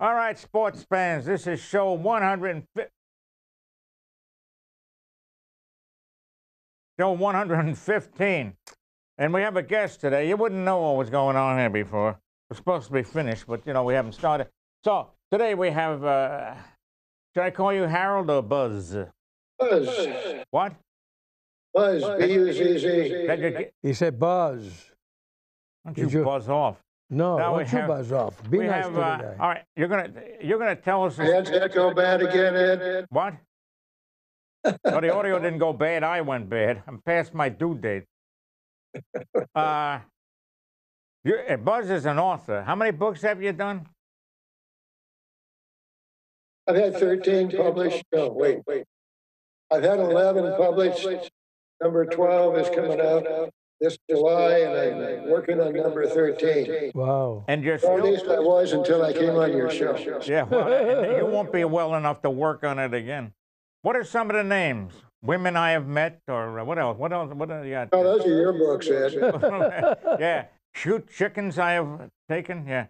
All right, sports fans, this is show 150. Show 115. And we have a guest today. You wouldn't know what was going on here before. We're supposed to be finished, but you know, we haven't started. So today we have, uh, should I call you Harold or Buzz? Buzz. What? Buzz. B-U-Z-Z. Did you get- He said buzz. Why don't you you- buzz off? No, Now why we don't you have- buzz off? Be we nice have, to the uh, guy. all right, you're gonna, you're gonna tell us. Did that go bad again, Ed? What? oh, the audio didn't go bad. I went bad. I'm past my due date. Uh, you, uh, Buzz is an author. How many books have you done? I've had 13 published. No, wait, wait. I've had 11 published. Number 12 is coming out this July, and I'm working on number 13. wow. And you're Or at still. least I was until I came on your show. Yeah, well, you won't be well enough to work on it again. What are some of the names? Women I have met, or uh, what else? What else? What are you got? Oh, those are your books, Ed. yeah, shoot chickens I have taken. Yeah.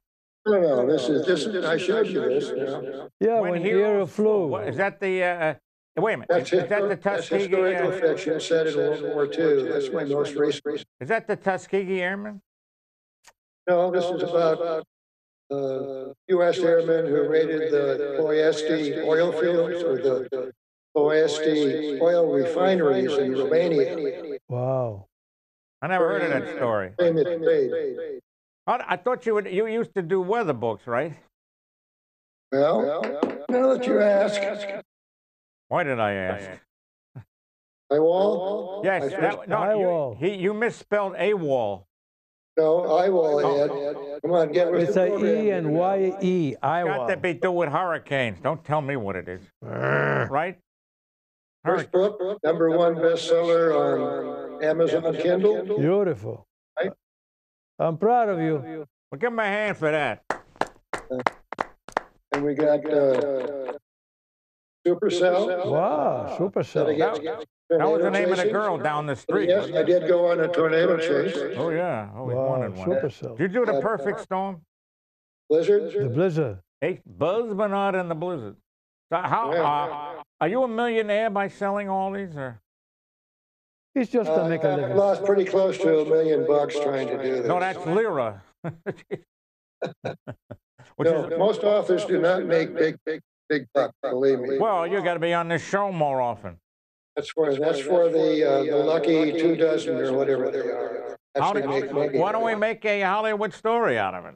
No, no, this is, this is, I showed you this. you know. Yeah, when, hero flew. What, is that the? Uh, uh, wait a minute. That's, Is, is that the histor- that's Tuskegee? historical Uh, fiction set in World War II. That's my most recent. is that the Tuskegee Airmen? No, this is about uh, U.S. airmen who raided the Ploiesti oil fields or the Ploiesti oil refineries in Romania. Wow. I never heard of that story. I, I thought you would. You used to do weather books, right? Well, now that you ask, Why did I ask? I wall? Yes, I that, no, Eyewall. you, he, you misspelled AWOL. No, I wall, Ed. Come on, get with It's the a. E and Y E. Got to be do with hurricanes. Don't tell me what it is. Right? First book, number one bestseller on Amazon Kindle. Beautiful. Right? I'm proud of you. Well, give him a hand for that. And we got uh, Supercell. Wow, super Did I cell. That was the tornado name of the girl down the street. Yes, I did go on a tornado chase. Oh yeah, always Wow, wanted one. super cell. Did you do the Uh, perfect storm? Blizzard? The blizzard. Hey, Buzz Bernard and the Blizzard. So how Yeah. uh, are you a millionaire by selling all these, or It's just to make a Uh, I've living. lost pretty close to a million bucks trying to do this. no? That's lira. Which No, is most authors do not make big, big, big bucks, believe me. well, you got to be on this show more often. That's for, that's for the, uh, the lucky two dozen or whatever they are. How Actually do- make money. why don't we make a Hollywood story out of it?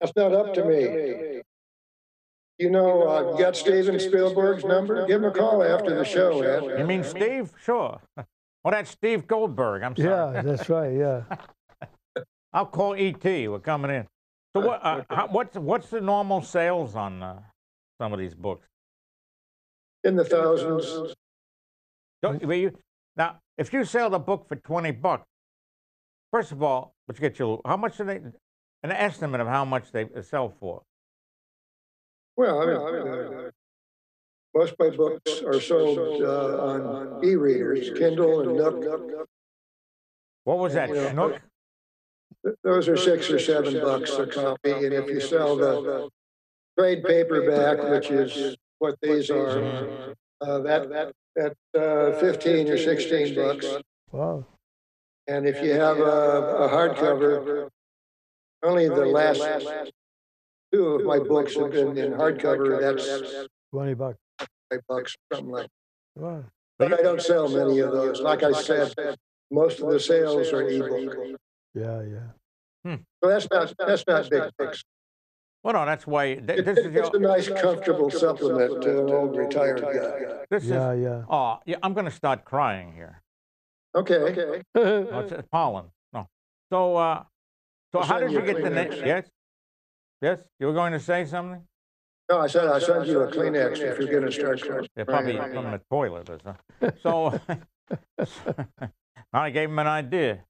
That's not up to me. You know, uh, you got Steven Spielberg's number? Give him a call after the show, Ed. You mean Steve? Sure. Well, that's Steve Goldberg. I'm sorry. Yeah, that's right. Yeah. I'll call ET. We're coming in. So what? Uh, how, what's what's the normal sales on uh, some of these books? In the thousands. Don't, will you, now, if you sell the book for twenty bucks, first of all, let's get you. How much do they? An estimate of how much they sell for? Well, I mean, uh, most of my books are sold, uh, on e-readers, Kindle and Nook. What was that? Yeah. Schnook? Those are six or seven bucks a copy, and if you sell the trade paperback, which is what these are, uh, that, that, that, uh, fifteen or sixteen bucks. Wow. And if you have a, a hardcover, only the last two of my books have been in hardcover, that's 20 bucks. five bucks, something like. that. Wow. But I don't sell many of those. Like I said, most of the sales are ebook. Yeah, yeah. So that's not, that's not big bucks. Well, no, that's why. th- This is It's a nice, comfortable supplement to an old retired guy. This Yeah, is. yeah. Oh, yeah. I'm going to start crying here. Okay, okay. Oh, it's, it's pollen. No. So, uh, so I'll how did you you get the name? Yes. Yes. You were going to say something? No, I said I'll send you a Kleenex if you're gonna start. crying. Yeah, probably crying. from the toilet or something. So, I gave him an idea.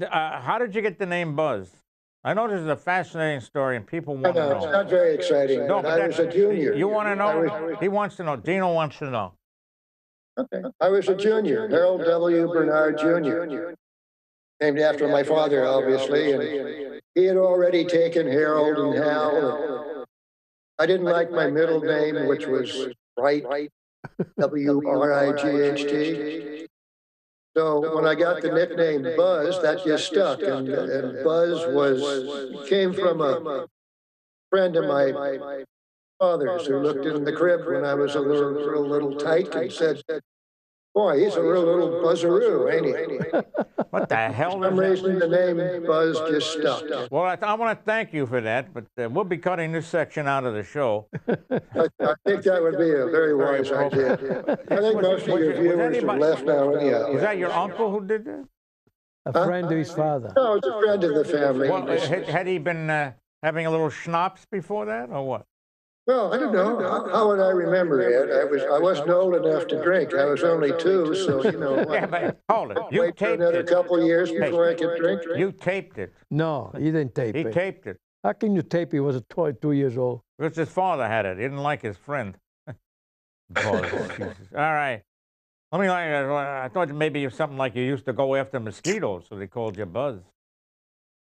Uh, how did you get the name Buzz? I know this is a fascinating story, and people want to know, it's not very exciting, No, but I was a junior. you want to know? was- He wants to know. Dino wants to know. Okay. I was a junior, Harold W. Bernard Junior, named after my father, obviously, and he had already taken Harold and Hal. I didn't like my middle name, which was Wright, W R I G H T. So when I got the nickname Buzz, that just stuck, and, and Buzz was, came from a friend of my father's who looked in the crib when I was a little, real little tight and said, boy, he's a real little buzzaroo, ain't he? What the hell For some is that? reason, the name Buzz just stuck. Well, I, I want to thank you for that, but uh, we'll be cutting this section out of the show. I, I think that would be a very Very wise idea. I think Was- most of was- your was viewers have anybody- left now anyhow. Was that your uncle who did that? A friend of his father. No, it's a friend of the family. Well, had, had he been uh, having a little schnapps before that, or what? Well, I don't know. How, how would I remember it? I was, I wasn't old enough to drink. I was only two, so you know. Yeah, but hold it. You Wait for taped another it. couple years before I could drink. You taped it. No, he didn't tape it. He it. taped it How can you tape? He was a toy, two years old. because his father had it. He didn't like his friend. Buzz, Jesus. All right. Let me like. I thought maybe it's something like you used to go after mosquitoes, so they called you Buzz.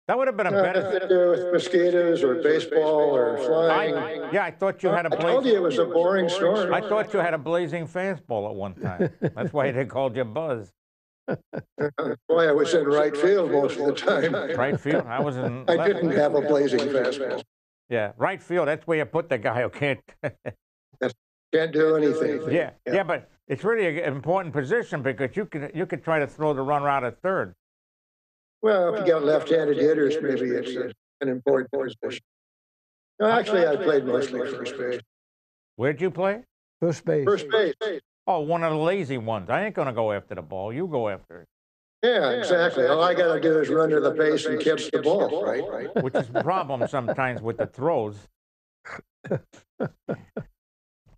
That would have been a Nothing better. to do with mosquitoes or baseball or flying. I, yeah, I thought you had a I told you it blazing. was a boring story. I thought you had a blazing fastball at one time. That's why they called you Buzz. Boy, I was in right field most of the time. Right field. I was in. I didn't field. have a blazing fastball. Yeah, right field. That's where you put the guy who can't. Can't do anything. yeah, yeah, but it's really an important position because you could you could try to throw the runner out at third. Well, if you got left-handed hitters, maybe it's a- an important position. No, actually, I played mostly first base. Where'd you play? First base. First base. Oh, one of the lazy ones. I ain't gonna go after the ball. You go after it, Yeah, exactly. All I gotta do is run to the base and catch the ball, right? which is the problem sometimes with the throws.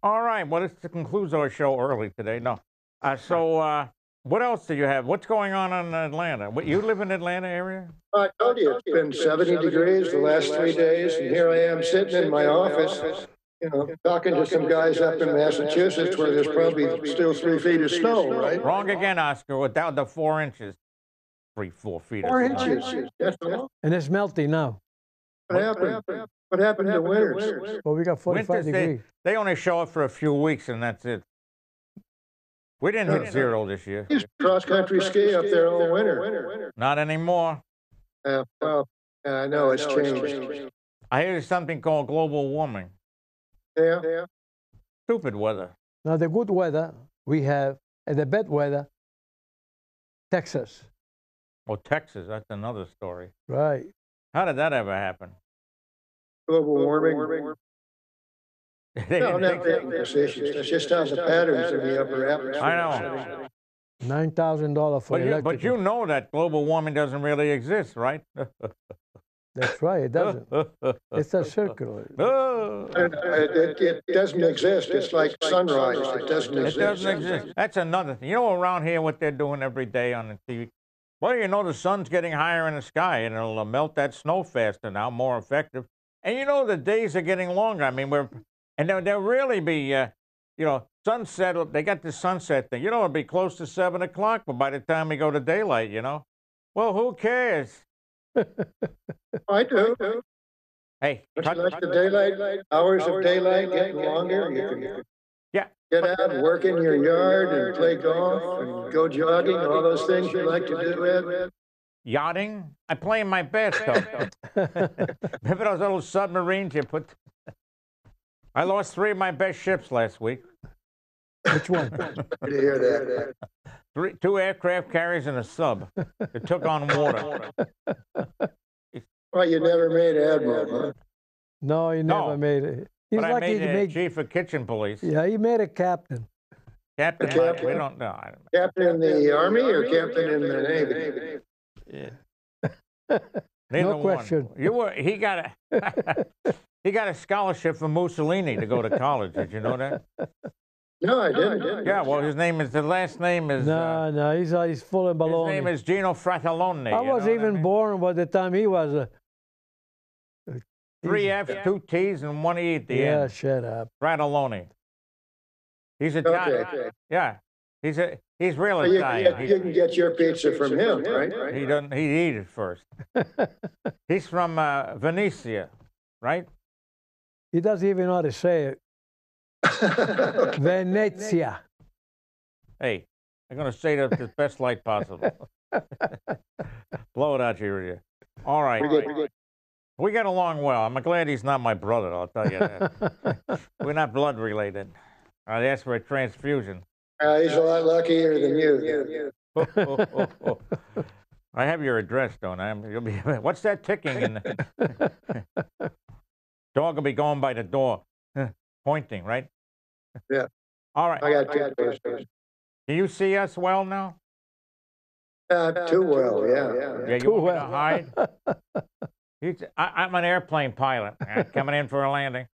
All right. Well, this concludes our show early today. No. Uh, so, uh, what else do you have? What's going on in Atlanta? What, you live in Atlanta area? I told you, it's been seventy degrees the last three days, and here I am sitting in my office, you know, talking to some guys up in Massachusetts where there's probably still three feet of snow, right? Wrong again, Oscar. We're down to four inches. Three, four feet. of Four snow. inches. That's all. And it's melting now. What happened? What happened to winters? Well, we got 45 Winters, they, degrees. they only show up for a few weeks and that's it. We didn't hit zero this year. Used to cross-country ski up there all winter. Not anymore. Uh, well, I know it's changed. I hear something called global warming. Yeah, yeah. Stupid weather. Now, the good weather we have, and the bad weather, Texas. Oh, Texas, that's another story. Right. How did that ever happen? global warming. They No, didn't not think- taking decisions. It's just how the patterns in the upper atmosphere. I know. $9,000 for But you, but you know that global warming doesn't really exist, right? That's right. It doesn't. It's a circular. Oh. It, it, it doesn't exist. It's like sunrise. It doesn't It exist. doesn't exist. That's another thing. You know around here what they're doing every day on the TV? Well, you know the sun's getting higher in the sky and it'll uh, melt that snow faster now, more effective. And you know the days are getting longer. I mean, we're and they'll, they'll really be, uh, you know, sunset. They got the sunset thing. You know, it'll be close to seven o'clock, but by the time we go to daylight, you know, well, who cares? I do. Hey, you cut- like the daylight, hours of daylight getting longer? You can Yeah. Get out and work in your yard and play golf and go jogging, all those things you like to do, Ed? yachting. I play in my bathtub. Remember those little submarines you put? I lost three of my best ships last week. Which one? Good to hear that. Three, two aircraft carriers and a sub. It took on water. Well, you never made admiral, huh? No, he No. never made it. He's But I lucky made he it made. chief of kitchen police. Yeah, he made a captain. Captain, Captain. we don't know. I don't- Captain in the army or captain in the navy? Neither No one. question. You were. He got a. he got a scholarship from Mussolini to go to college. Did you know that? No, I didn't. Yeah. Well, his name is the last name is. uh, No, no, he's, uh, he's full of baloney. his name is Gino Fratelloni. I was what even mean? born by the time he was. Uh, Three he's- F's, two T's, and one E at the Yeah, end. shut up. Fratelloni. He's Italian. Okay. Yeah. He's a He's real You can Italian. get- you He, can get your pizza from him, right? he doesn't. He eat it first. He's from uh, Venetia, right? He doesn't even know how to say it. Venezia. Hey, I'm gonna say that the best light possible. Blow it out your ear. All right. We get- we get- We get along well. I'm glad he's not my brother. I'll tell you that. We're not blood related. I'd ask for a transfusion. Uh, he's a lot luckier than you. I have your address, don't I? You'll be, what's that ticking? In the, dog will be going by the door, pointing, right? Yeah. All right. I got two posters. Do you see us well now? Not too well, yeah. Yeah, you Too want me to well. hide? He's, I, I'm an airplane pilot uh, coming in for a landing.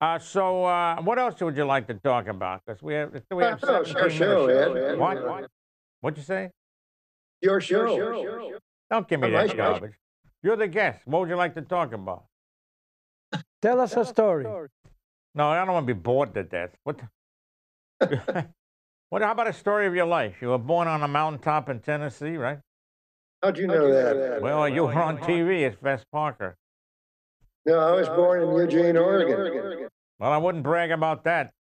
Uh, so, uh, what else would you like to talk about? Because we have, we have No, 17 our show, minutes. Ed. What? what? What'd you say? Your show. Don't give me Oh, that my show. garbage. You're the guest. What would you like to talk about? Tell us a story. No, I don't want to be bored to death. What? the- what? How about a story of your life? You were born on a mountaintop in Tennessee, right? How'd you know that? Well, you were on TV as Fess Parker. No, I was born in Eugene, Oregon. Well, I wouldn't brag about that.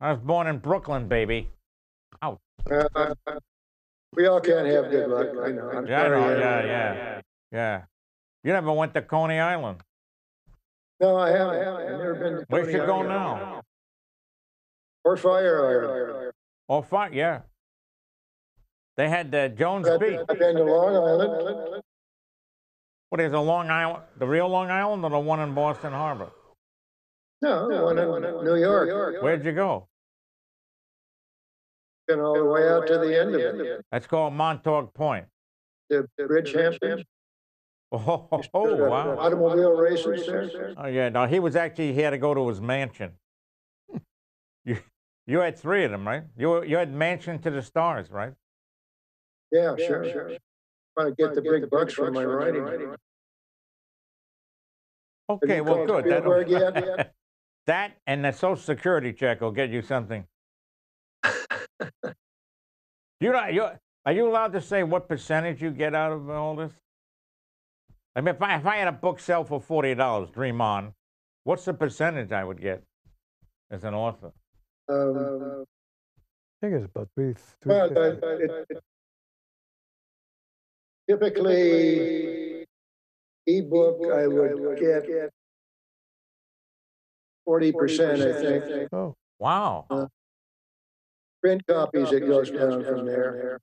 I was born in Brooklyn, baby. Uh, We all can't have good luck, I know. I'm Yeah, I sorry, know. Ed. Yeah, yeah, yeah. You never went to Coney Island. No, I haven't. I've never been to. Where Coney should go now? Or Fire Island. Oh, fine, yeah. They had uh, Jones I've Beach. I've been to Long Island. What is a Long Island? The real Long Island or the one in Boston Harbor? No, the one in New York. Where'd you go? Been all the way out to the end of it. That's called Montauk Point. The Bridgehampton. Oh, oh, oh, wow. Automobile races there. Oh, yeah. No, he was actually, he had to go to his mansion. you, you had three of them, right? You, you had Mansion to the Stars, right? Yeah, sure, sure. Trying to get the big bucks from my writing. Okay, well, good. Yet? that and the Social Security check will get you something. you know, you are you allowed to say what percentage you get out of all this? I mean, if I, if I had a book sell for forty dollars, Dream On, what's the percentage I would get as an author? Um, I think it's about three. three Well, fifty. uh, it- it- typically, ebook, I would get forty percent, I think. oh, Wow. Print copies, it goes down from there.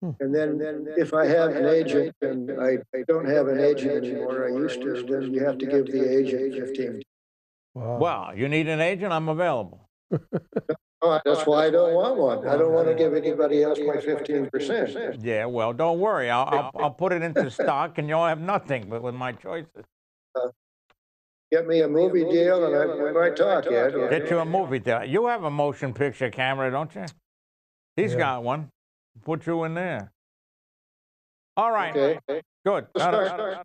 Hmm. And then if I have an agent, and I I don't have an agent anymore, I used to, then you have to give the agent fifteen. wow. Well, you need an agent. I'm available. Oh, that's why I don't want one. I don't want to give anybody else my fifteen percent. Yeah. Well, don't worry. I'll I'll, I'll put it into stock, and you'll have nothing. But with my choices, Get me a movie deal and I, we might talk, Ed. get you a movie deal. You have a motion picture camera, don't you? He's Yeah. got one. Put you in there. All right. Okay, Good. Uh, start. uh,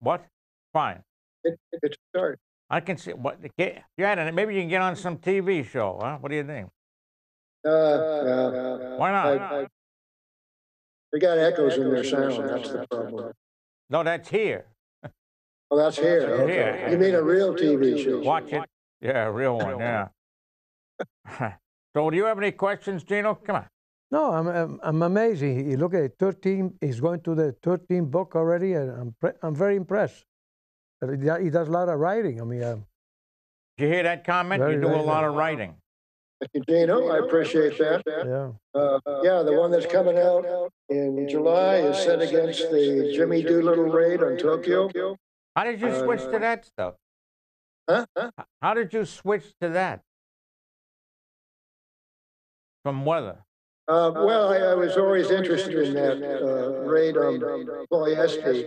What? Fine. it, it's start. I can see what get, you had it. Maybe you can get on some TV show, huh? What do you think? Uh, no. Why not? I- I- They got echoes in their sound, that's the problem. No, that's here. Well, that's here. okay. Here. You mean a real TV show? Watch it. Yeah, a real one. Yeah. so, do you have any questions, Gino? Come on. No, I'm, I'm, I'm amazed. He, he look at 13, he's going to the 13 book already, and I'm, pre- I'm very impressed. He does a lot of writing. I mean, um, Did you hear that comment? Very, you do a lot of writing. Thank you, Gino, I appreciate that. yeah. Uh, yeah, the one that's coming out in July is set against the Jimmy Doolittle raid on Tokyo. How did you switch to that stuff? Huh? Huh? How did you switch to that? From weather. Uh, well, I, I was always interested in that, uh, raid on Ploiesti,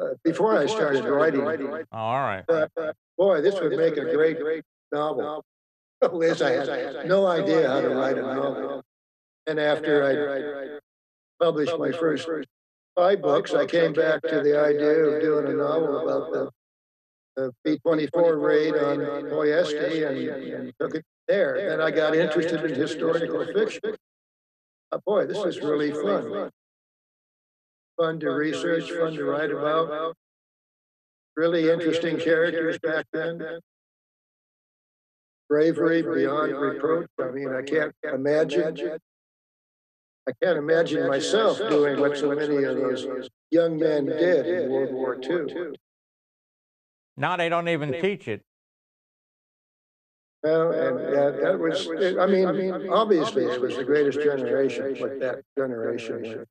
uh, before I started writing. Oh, all right. But, uh, boy, this would make a great, great novel. Liz, I had no idea how to write a novel. And after I published my first five books, I came back to the idea of doing a novel about the the B twenty-four raid on Ploiesti and, and took it there. Then I got interested in historical fiction. Uh, boy, this is really fun. Fun to research, fun to write about. Really interesting characters back then. Bravery beyond reproach. I mean, I can't imagine. I can't imagine myself doing what so many of those young men did in World War II. Now they don't even teach it. Well, and that, that was, I mean, obviously it was the greatest generation, what that generation was.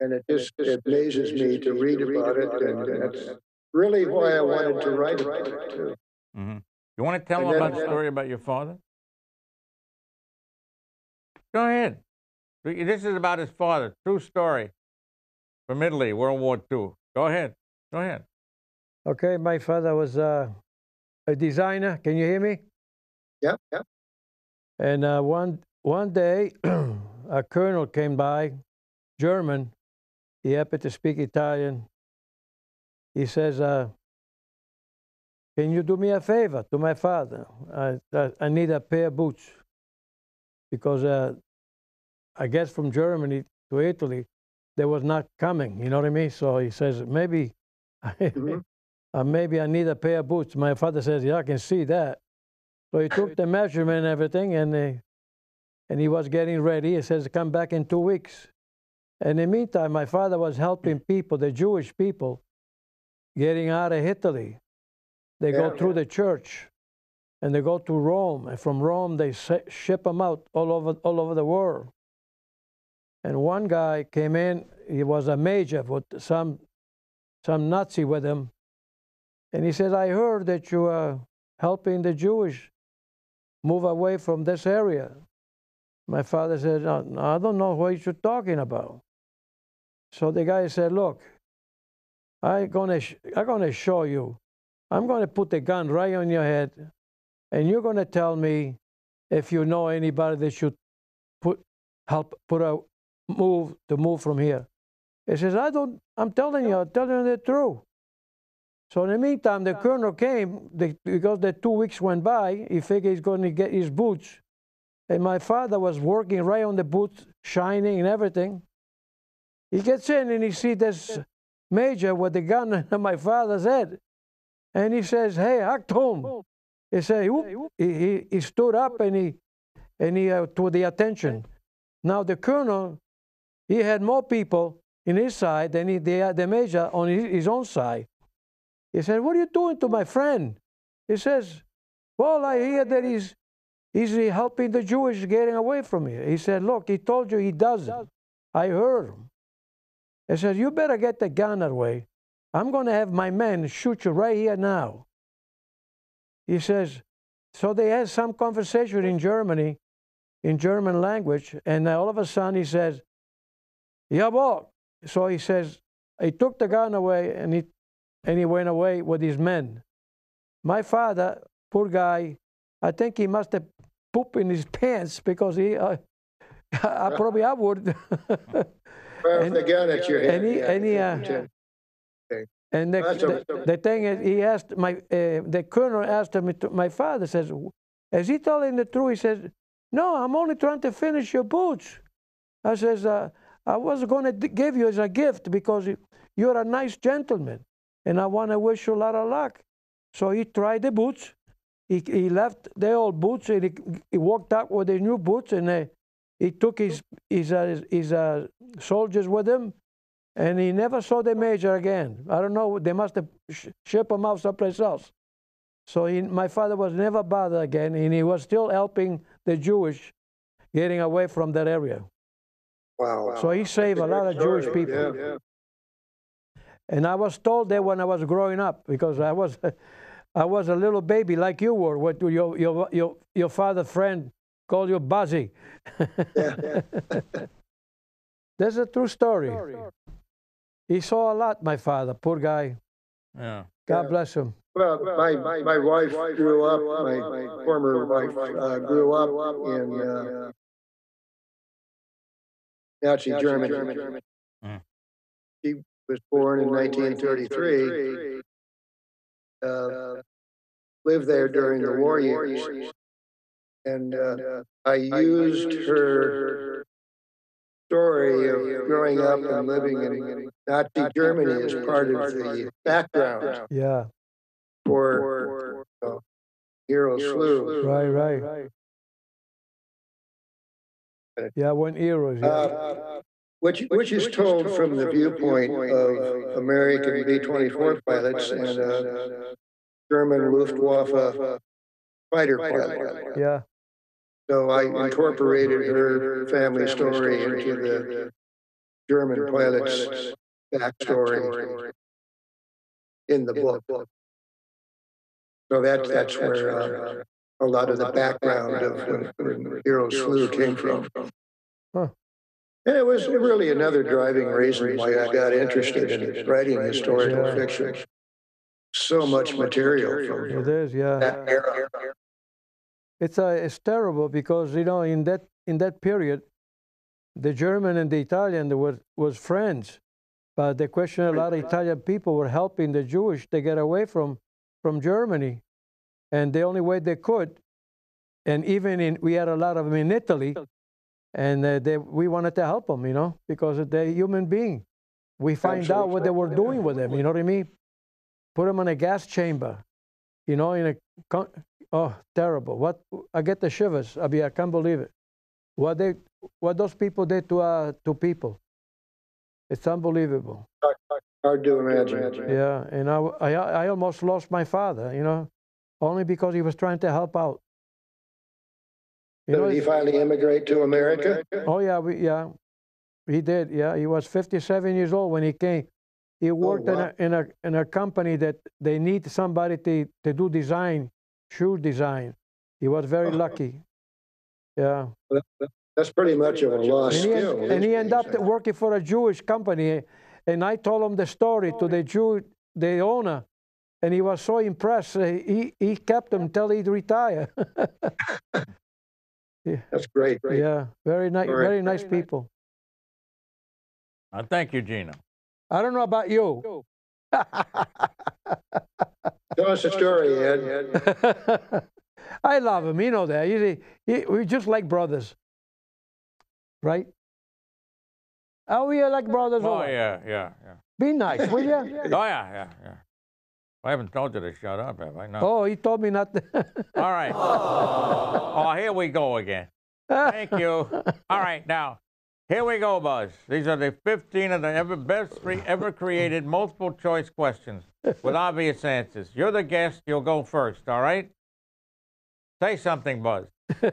And it just it amazes me to read about it, and that's really why I wanted to write about it too. hmm You want to tell And then- about the story about your father? Go ahead. This is about his father. True story from Italy, World War II. Go ahead. Go ahead. Okay, my father was uh, a designer. Can you hear me? Yeah, yeah. And uh, one one day, a colonel came by, German. He happened to speak Italian. He says, uh, "Can you do me a favor to my father? I I, I need a pair of boots because uh, I guess from Germany to Italy, they was not coming. You know what I mean? So he says maybe." Mhm. Uh, maybe I need a pair of boots. My father says, yeah, I can see that. So he took the measurement and everything, and uh, and he was getting ready. He says, come back in two weeks. And In the meantime, my father was helping people, the Jewish people, getting out of Italy. They go Yeah. through the church, and they go to Rome, and from Rome they ship them out all over all over the world. And one guy came in. He was a major with some some Nazi with him, and he says, I heard that you are helping the Jewish move away from this area. My father said, no, I don't know what you're talking about. So the guy said, Look, I'm going to I'm gonna show you. I'm going to put the gun right on your head, and you're going to tell me if you know anybody that should put, help put a move to move from here. He says, I don't, I'm telling you, I'm telling you the truth. So in the meantime, the colonel came the, because the two weeks went by. He figured he's going to get his boots, and my father was working right on the boots, shining and everything. He gets in and he sees this major with the gun on my father's head, and he says, "Hey, Achtung!" He said, he, he, he stood up and he and he uh, to the attention. Now the colonel, he had more people in his side than he, the, the major on his, his own side. He said, What are you doing to my friend? He says, Well, I hear that he's, he's helping the Jewish getting away from here. He said, Look, he told you he doesn't. I heard him. He said, You better get the gun away. I'm going to have my men shoot you right here now. He says, So they had some conversation in Germany, in German language, and all of a sudden he says, Jawohl. So he says, he took the gun away and he and he went away with his men. My father, poor guy, I think he must have pooped in his pants because he, uh, I probably I would. Well, And- the gun at your head. and he- yeah, and he, uh, yeah. and the, the, the thing is, he asked my, uh, the colonel asked him, to, my father says, is he telling the truth? He says, no, I'm only trying to finish your boots. I says, uh, I was going to give you as a gift because you're a nice gentleman, and I want to wish you a lot of luck. So he tried the boots. He, he left the old boots and he, he walked out with the new boots and uh, he took his his, uh, his, uh, soldiers with him and he never saw the major again. I don't know. They must have sh- shipped him out someplace else. So he, my father was never bothered again, and he was still helping the Jewish getting away from that area. Wow. So he saved a lot of Jewish people. yeah. And I was told that when I was growing up, because I was, I was a little baby like you were. What your your your your father friend called you Buzzy. yeah, yeah. That's a true story. He saw a lot, my father. Poor guy. Yeah. God Yeah. bless him. Well, my, my wife grew up, my former wife uh, grew up in uh, Nazi Germany. Mm. She was born in 1933. Uh, lived there during the war years. And uh, I used her story of growing up and living in Nazi Germany as part of the background Yeah, for uh, Hero Flew. right, right. Yeah, one heroes. Yeah. Uh, Which, which is told from the viewpoint of American B-24 pilots and uh, German Luftwaffe fighter pilot. yeah, So I incorporated her family story into the German pilot's backstory in the book. So that, that's where uh, a lot of the background of when- when Hero Flew came from. Huh. And it was really another driving reason why I got interested in writing historical Yeah. fiction. So much material from is. Yeah, that era. it's uh, it's terrible because you know in that in that period, the German and the Italian they were was friends, but the question a lot of Italian people were helping the Jewish to get away from from Germany, and the only way they could, and even in we had a lot of them in Italy, and uh, they, we wanted to help them, you know, because they're human being. We find out what they were doing with them. You know what I mean? Put them in a gas chamber, you know, in a con- oh terrible. What I get the shivers. I mean, I can't believe it. What they what those people did to uh, to people. It's unbelievable. Hard to imagine. Yeah, and I, I I almost lost my father, you know, only because he was trying to help out. You know, did he finally immigrate to America? Oh yeah, we, yeah, he did. Yeah, he was 57 years old when he came. He worked wow. in a in a in a company that they need somebody to to do design, shoe design. He was very Oh. lucky. Yeah, That's pretty much of a lost and he, skill. and he ended up working for a Jewish company. And I told him the story to the Jew, the owner, and he was so impressed. uh, He he kept him till he'd retire. That's great. yeah, very nice, All right. very nice people. Uh, thank you, Gino. I don't know about you. Tell us a story, Ed. I love him. You know that. You, you, we just like brothers, right? Oh, we are like brothers? Oh what? yeah, yeah, yeah. Be nice, will you? Oh yeah, yeah, yeah. I haven't told you to shut up, have I? No. Oh, he told me not to. All right. Oh, here we go again. Thank you. All right, now here we go, Buzz. These are the 15 of the ever best three ever created multiple choice questions with obvious answers. You're the guest. You'll go first. All right. Say something, Buzz.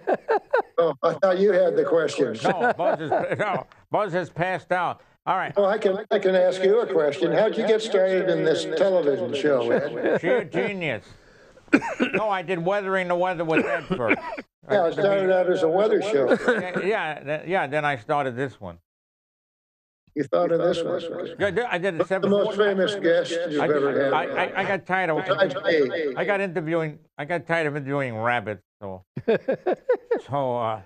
Oh, I thought you had the questions. No, Buzz is no. Buzz has passed out. All right. Oh, I can, I can ask you a question. How'd you get started in this television show, Ed? Sheer genius. no, I did weathering the weather with Ed first. Yeah, it started out as a weather show. Yeah, yeah. Then I started this one. You thought of this one. Yeah, I did- I did it The seven. most famous guest you've I, ever had. I, I, I got tired of Besides me. I got interviewing I got tired of interviewing rabbits, so so uh,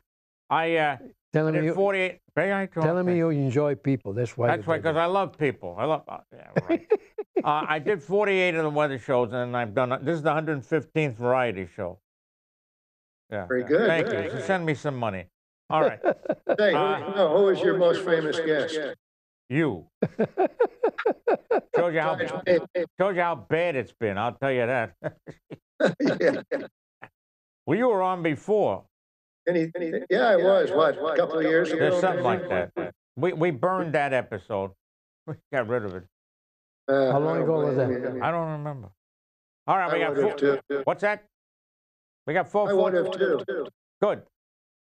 I uh, telling me, you, 48. May I talk? telling me you enjoy people. That's why. That's you right, because I love people. I love. Uh, yeah, right. uh, I did 48 of the weather shows, and I've done. This is the 115th variety show. Yeah. Very yeah. good, Thank very you. So send me some money. All right, Hey, who, Uh, no, who was your most famous guest? you. Shows you how Besides shows you how bad it's been. I'll tell you that. Yeah. well, you were on before. Any, any, yeah, I was, what, a couple of years ago? There's something maybe? like that. We we burned that episode. We got rid of it. Uh, How long ago was that? I don't remember. All right, we I got would have four. too. What's that? We got four. I four would have too. Good.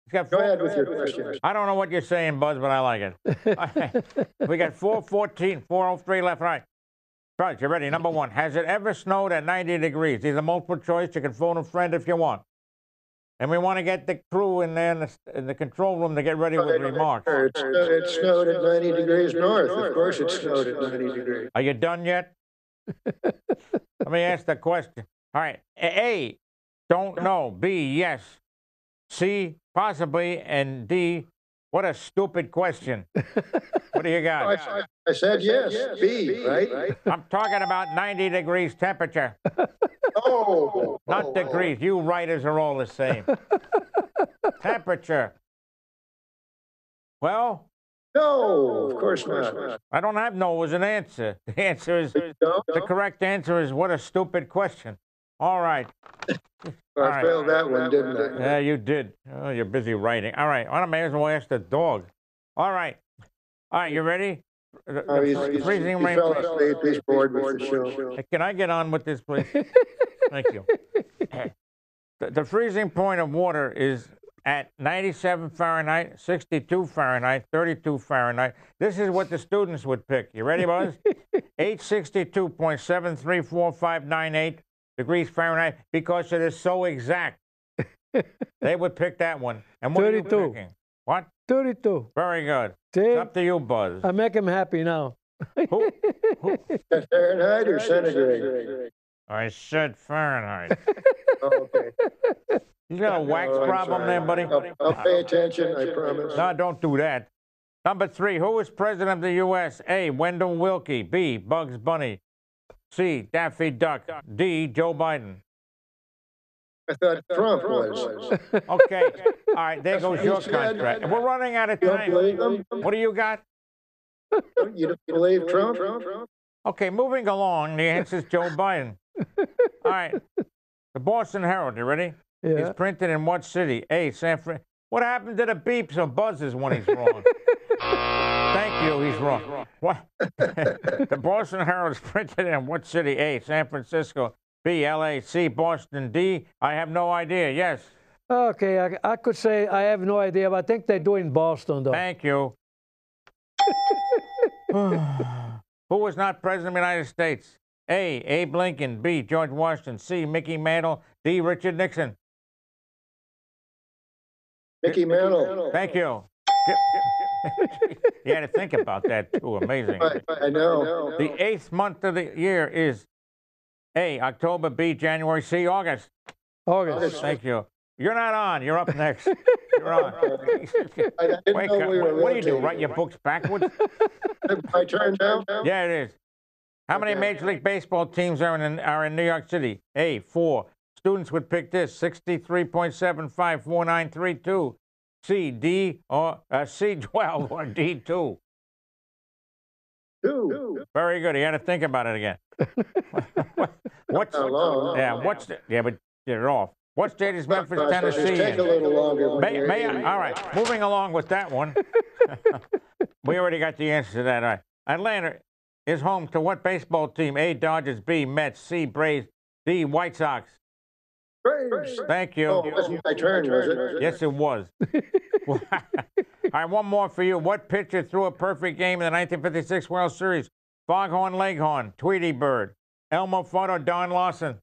We got Go four. ahead with your questions. I don't know what you're saying, Buzz, but I like it. we got 414, 403 left, right. Buzz, you ready? Number one. Has it ever snowed at 90 degrees? These are multiple choice. You can phone a friend if you want. And we want to get the crew in there in the, in the control room to get ready with remarks. Sure, It snowed, it snowed at 90 degrees north. Of course it snowed at 90 degrees. Are you done yet? Let me ask the question. All right. A, A, don't know. B, yes. C, possibly. And D, what a stupid question. What do you got? I- I said yes, B, right? I'm talking about 90 degrees temperature, Oh. not oh, degrees. You writers are all the same. temperature. Well, No, of course not. I don't have no as an answer. The answer is the correct answer is what a stupid question. All right. I failed that one, didn't I? Yeah, you did. Oh, you're busy writing. All right. I may as well ask the dog. All right. All right. You ready? The- Oh, he's, he's, freezing he rain. fell asleep. He's bored with the show. Can I get on with this, please? Thank you. The, the freezing point of water is at 97 Fahrenheit, 62 Fahrenheit, 32 Fahrenheit. This is what the students would pick. You ready, Buzz? 862.734598 degrees Fahrenheit because it is so exact. they would pick that one. And what are you 32. picking? What? 32. Very good. See, It's up to you, Buzz. I make him happy now. Who? That Fahrenheit or centigrade? I said Fahrenheit. Oh, okay. You got a wax I'm problem there, buddy? I'll, I'll pay attention, I promise. No, don't do that. Number three, who is president of the U.S.? A. Wendell Willkie. B. Bugs Bunny. C. Daffy Duck. D. Joe Biden. I thought Trump was. Okay. All right, there goes your said. contract. We're running out of You don't time. believe him? What do you got? You don't believe Trump? Okay, moving along. The answer is Joe Biden. All right. The Boston Herald. You ready? It's Yeah. printed in what city? A. San Fran. What happened to the beeps or buzzes when he's wrong? Thank you. He's wrong. What? the Boston Herald is printed in what city? A. San Francisco. B. L.A. C. Boston. D. I have no idea. Yes. Okay, I, I could say I have no idea, but I think they do in Boston, though. Thank you. Who was not president of the United States? A. Abe Lincoln. B. George Washington. C. Mickey Mantle. D. Richard Nixon. Mickey Mantle. Thank you. you had to think about that too. Amazing. I, I know. The eighth month of the year is A. October. B. January. C. August. August. Thank you. You're not on. You're up next. You're on. I didn't Wake know up. we were What, what do you do? Write your books backwards? My turn now? Yeah, it is. How many Okay. Major League Baseball teams are in are in New York City? A. Four. Students would pick this: sixty-three point seven five four nine three two. C. D. Or uh, C. Twelve or D. Two. Two. Very good. You had to think about it again. what's long? yeah? What's the, yeah? But get it off. What state is Memphis, Tennessee? Take a little longer. May, may. I, all right. Moving along with that one. we already got the answer to that. All right. Atlanta is home to what baseball team? A. Dodgers. B. Mets. C. Braves. D. White Sox. Braves. Thank you. Oh, it wasn't my turn, was it? Yes, it was. All right, one more for you. What pitcher threw a perfect game in the 1956 World Series? Foghorn Leghorn, Tweety Bird, Elmer Fudd, Don Larsen.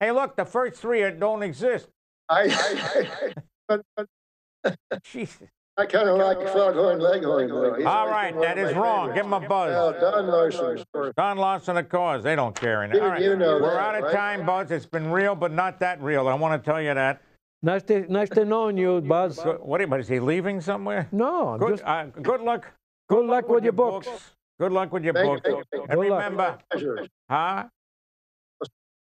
Hey, look, the first three don't exist. I, I, but, but Jesus. I kind of like Foghorn Leghorn, though. He's All always right, been one that of is my wrong. favorites. Give him a Well, buzz. Don Larsen. Don Larsen, of course. They don't care. anymore. All right, you know we're that, out of right? time, Buzz. It's been real, but not that real. I want to tell you that. Nice to, nice to know you, Buzz. Good, what? But is he leaving somewhere? No, Good. just Uh, good luck. good luck with your books. Good luck with your Thank books. you, thank you. And Good remember, Pleasure. Huh?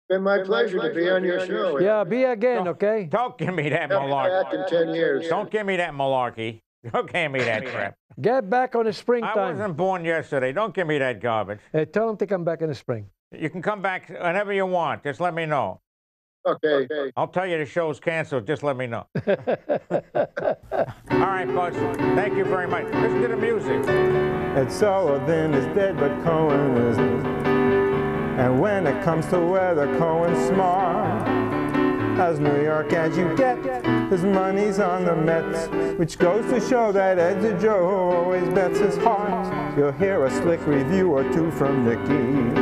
Been my pleasure to be on your show. Yeah, be again, okay? Don't give me that I'll malarkey. back in 10 years. Don't give me that malarkey. Don't give me that crap. Get back on the I springtime. wasn't born yesterday. Don't give me that garbage. Hey, tell them to come back in the spring. You can come back whenever you want. Just let me know. Okay. I'll tell you the show's canceled. Just let me know. All right, Buzz. Thank you very much. Listen to the music. Ed Sullivan is dead, but Cohen isn't. And when it comes to weather, Cohen's smart. As New York as you get, his money's on the Mets, which goes to show that Ed's a Joe always bets his heart. You'll hear a slick review or two from Nicky.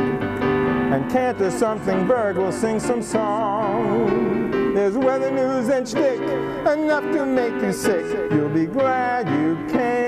And Cantor Something Berg will sing some song. There's weather news and shtick, enough to make you sick. You'll be glad you came.